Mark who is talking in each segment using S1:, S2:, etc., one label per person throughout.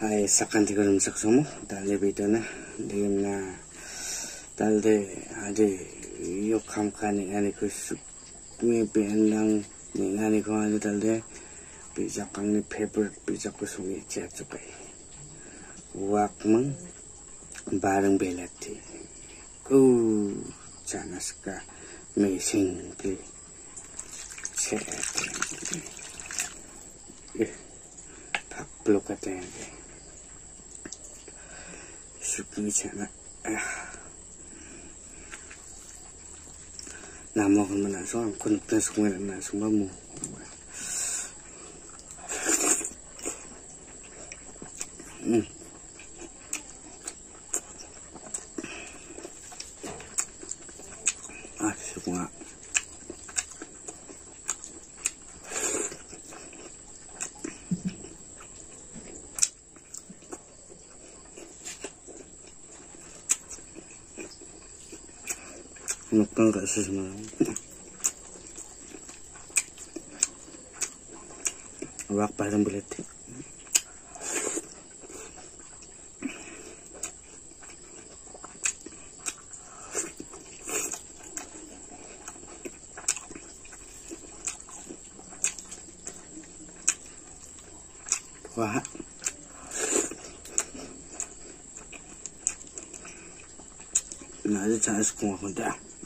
S1: Hai sakan tiga rum sak somo dalde bito na digim na dalde ade yo kam kani ngani ko su mi pe nang ni ngani ko ade dalde kang ni chukai wak mang ka sing eh chana sekolah kita. Sana ko ba phonok nim na magpo ko ba mara ko na mo. Niya tayo po niyo ni. Puno na 是不用钱的。哎呀，那么我们来说，可能真是为了那什么。嗯，啊，习惯了。Pati skip kayak pemamuk sama dan jangan gesek nang anak sona skip kan ni na ya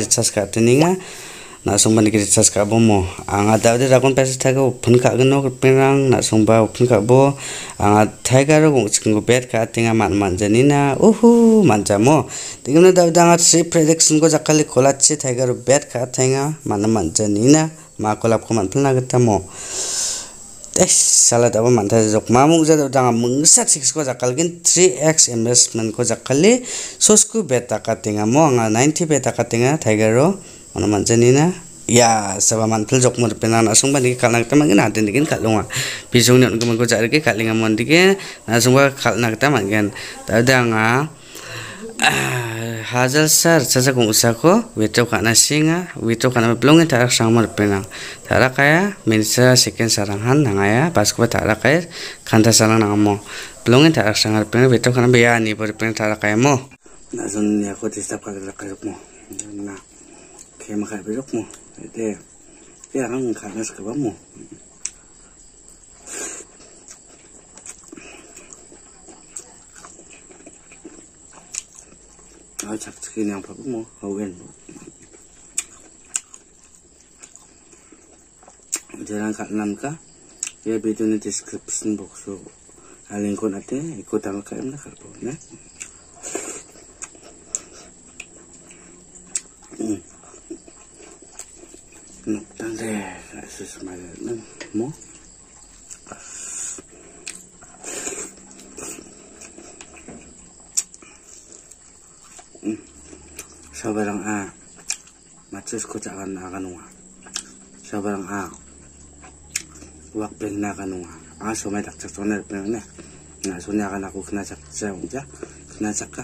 S2: ri chas ka te ninga na song ban ki chas ka bo mo anga da de rakon pesa ta ko phun ka gen no pengrang na song ba phun ka bo anga thai ka ro gong skin ko bet ka tinga man man jani na uhu man ja mo digam ne da danga si prediction ko jakali khola chi thai ka ro bet ka thainga man man jani na ma kolap ko man phulna gata mo eh sala da man ta jok. Ma mung ja da mung sak sik ko jakal gin 3x investment ko jakali sosku beta ka tinga mo nga 90 beta ka tinga tiger ro. Mana man jani na? Ya saba man phul jok mur pena na sungba ni kalna ta mangin atin dikin pisung ni ko man ko jar ke kalinga mon dike na sungba kalna ta mangen ta da nga hazal sar chacha kong usako wito kana singa wito kana blongen tarak sangmar penang tarak kaya minsa second sarangan nangaya pasko tarak kaya kanta sarang nangamo blongen tarak sangar penang wito kana beya ni ber penang tarak kaya mo.
S1: Nasun ya ko tistap ka tarak kaya mo. Na kaya berok mo. Ite ya kang kana sa mo 아, 작작 그냥 바보 뭐 하고엔 Jangan kat enam ka, ya video ni description box so alin ko natin ikut ang kaim na kalpo na. Nuktan de, susmala mo. sobrang a. Matsus ko sa kan kanunga sobrang a. Wak peng na kanunga a so may taksak so na peng na na so niya kan ako kinasak sa unja kinasak ka.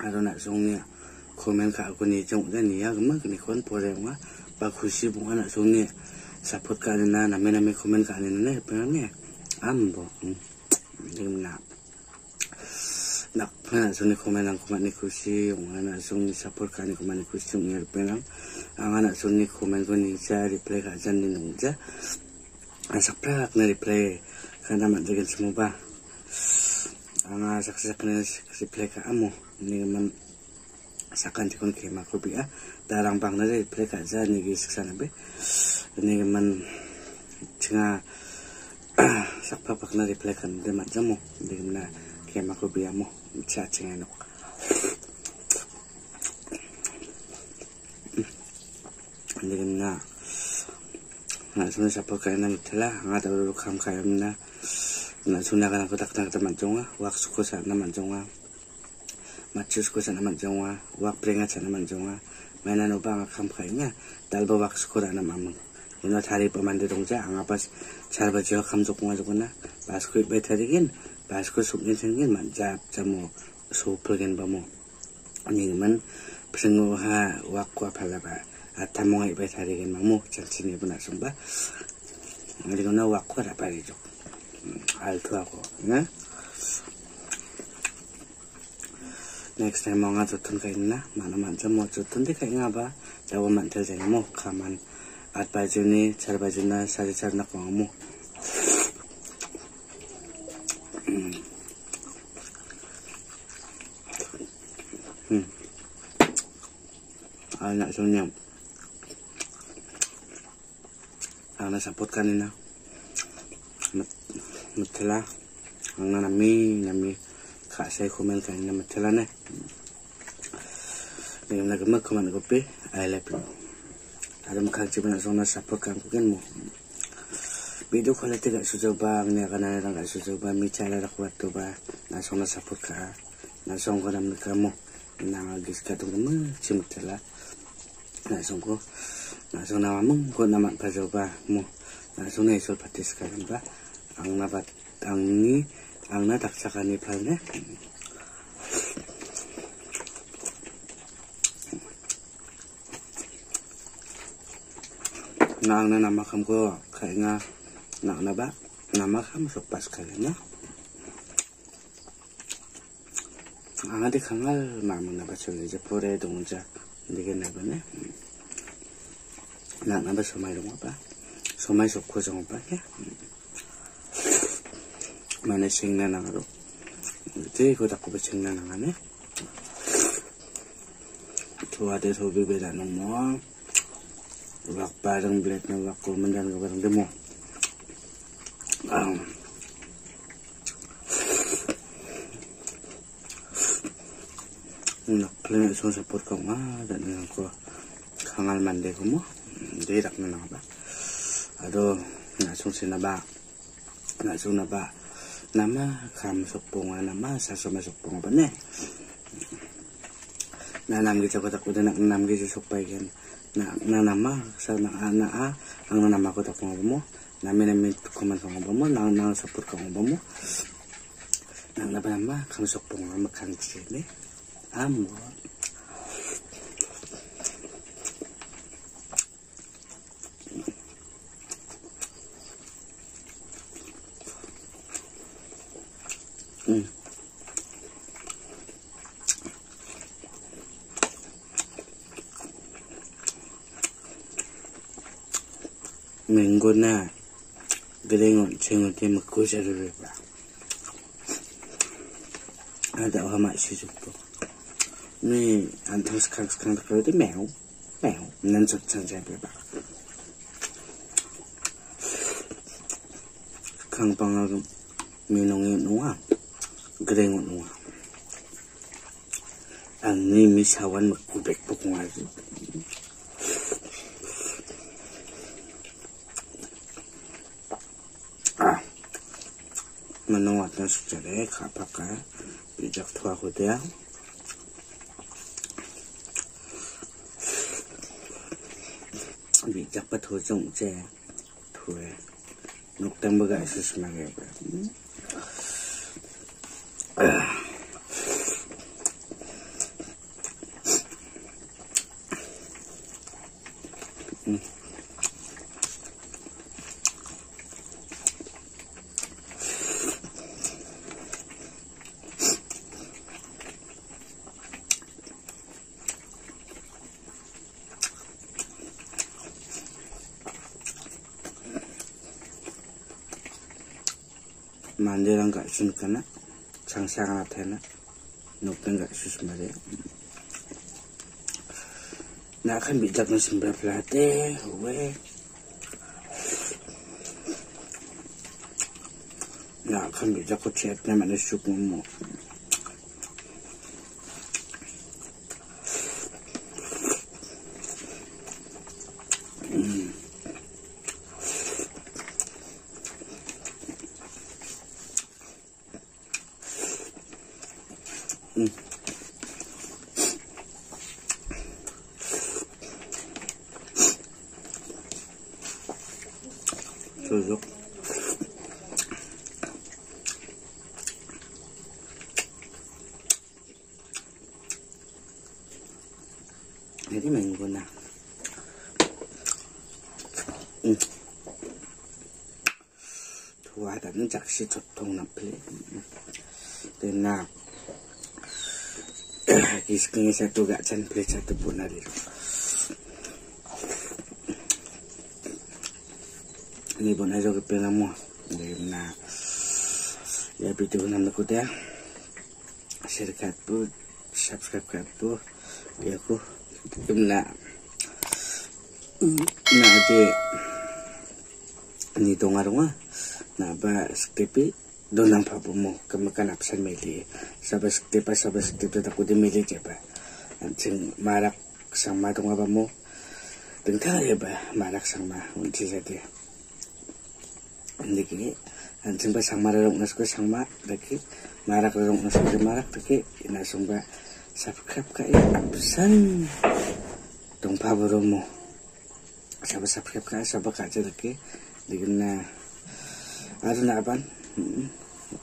S1: Aro na so niya komen ka ako ni jong na niya gama kini kon pore nga ba khushi bunga na so niya support ka na na may na may komen ka na na peng na ambo. Hmm. na nak pernah suni komen ang kumat ni kusi ang anak suni support ka ni kumat ni kusi ang ngar penang ang anak suni komen ko ni sa reply ka jan ni nung ang saprak na reply ka naman jagan semua ba ang saksak na reply ka amo ni man sakan ti kon kema ko biya darang bang na reply ka jan ni gi saksa na be ni man tinga sakpak pak na reply kan de mat jamo ni na kema ko biya mo chatting hindi na na suna sa pagkain itala ang ata ulo kam kaya na na suna ka na kutak na kata manjonga wak suko sa na manjonga machus ko sa na manjonga wak pringat sa na manjonga may nano ba ang kam kaya niya dalba wak suko na na mamang yun at hari pa man ditong siya ang apas charba jiwa kam suko nga suko na basko ibay tarigin basko suknin pas ko supnya sengit macam jamu sup lagi bamu ni kan pengguna waktu apa apa atau mungkin berhari kan bamu jadi ni pun asumba ni kan wakwa apa itu alat aku na next time mungkin jatuh kan na mana macam mau jatuh ni kan apa dah wamantel jadi mau kaman at baju ni cara baju na sari cara nak bamu anak sunya ang nasapot kanina matala ang nanami nami kasay kumel kanina matala na ngayon nagamag kuman kopi. I love you. Ada makakci na sa nasapot kan kukin mo. Video quality gak sujo ba ang niya kanana lang sujo ba mi cara rakwat to ba nasong ka ko namin ka mo nangagis ka to naman simutala langsung ko langsung nama mong ko nama pajoba mo langsung na isul patis ka ba ang nabat ang ni ang nataksakan ni palne na na nama kam ko kaya nga na na 강아지 강할 마음은 나바쳐 이제 불의 동작 되겠나 보네. 음. 나 나바 소마이 롱 아빠 소마이 좋고 정 아빠 해? 음. 만에 생나나가로. 이제 이거 닦고 배 생나나가네? 좋아대 소비배 나는 뭐? rak bareng black na wak ko man dan ko bareng demo um, nak plan so support ko nga dan nga ko kangal mande ko mo di rak na nga ba ado na sung sinaba na sung na ba nama kam sopong nama sa so masopong ba ne na nam gi ko tak udah nak nam gi sopai gen na na nama sa na ana a ang na nama ko tak mo na mi na mi comment ko mo na na support ko mo na na ba nama kam sopong ma kan ne amor. na gelengo chengo te makusha rure pa ada hama shizukto ni antas kaks kan ko de meo meo nan chak chan ja pe ba kang pang ga me nong ye nuwa gelengo nuwa an ni mi sawan makubek pokwa ji 만 넘어왔던 숙제를 갚아까 삐적 토하고대요. 삐적 빠 도중제 토에 녹담부가 있으시면 되고요. 만드는 거 주니까 장사 하나 되나 높은 거 주시면 말이야 나한 미적은 심벌플라데 왜? 나한 미적은 취했다면 죽음 뭐. Jadi main guna. 응. 좋아하다는 작시 조통 나플리. Tena Kisking satu gak can beli satu pun ada. Ini pun ada ke pelamu. Na ya video nam aku dia. Share kat pun, subscribe kat pun. Ya aku na na ade ni donga donga na ba skipi donang pa mo kamakan apsan meli sabas skipa sabas skipa ta ko de meli je ba anting marak sang ma donga ba mo deng ta ya ba marak sang ma unti sa de ndiki anting ba sang ma rong nas ko sang ma daki marak rong nas ko marak daki ina sung ba subscribe ka ya apsan dong pa mo sabas subscribe ka sabak ka je daki digna ada nak apa?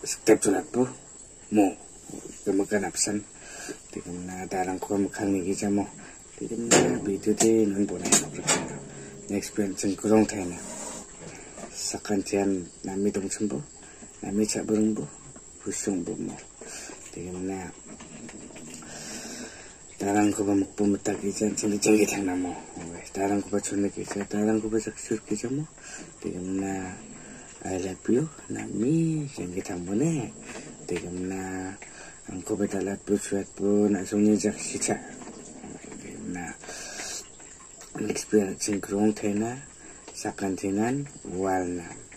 S1: Step tu tu, mo kemukan absen. Digna darang ko mukang ni kita mo. Digna video tu nan boleh. Next pen cengkurong tena. Sakan tian nami dong sembo, nami cak burung bu, busung bu mo. Digna darang ko bamuk pemetak kita cengki cengki tena mo. Darang ko bacun kita, darang ko bacak sur kita mo. Digna I love you nami yang kita mune dengan na angko betalat bu suat bu nak sunyi jak sica na experience krong tena sakan tenan walna